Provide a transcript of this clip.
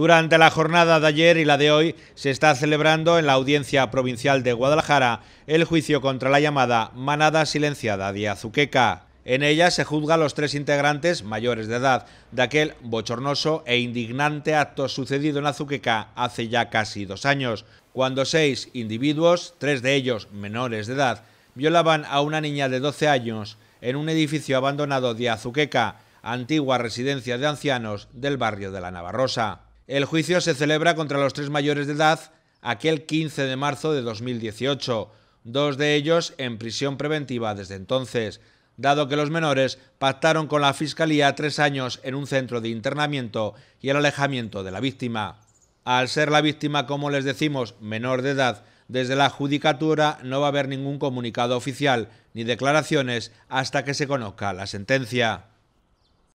Durante la jornada de ayer y la de hoy se está celebrando en la Audiencia Provincial de Guadalajara el juicio contra la llamada manada silenciada de Azuqueca. En ella se juzga a los tres integrantes mayores de edad de aquel bochornoso e indignante acto sucedido en Azuqueca hace ya casi dos años, cuando seis individuos, tres de ellos menores de edad, violaban a una niña de 12 años en un edificio abandonado de Azuqueca, antigua residencia de ancianos del barrio de la Navarrosa. El juicio se celebra contra los tres mayores de edad aquel 15 de marzo de 2018, dos de ellos en prisión preventiva desde entonces, dado que los menores pactaron con la Fiscalía tres años en un centro de internamiento y el alejamiento de la víctima. Al ser la víctima, como les decimos, menor de edad, desde la judicatura no va a haber ningún comunicado oficial ni declaraciones hasta que se conozca la sentencia.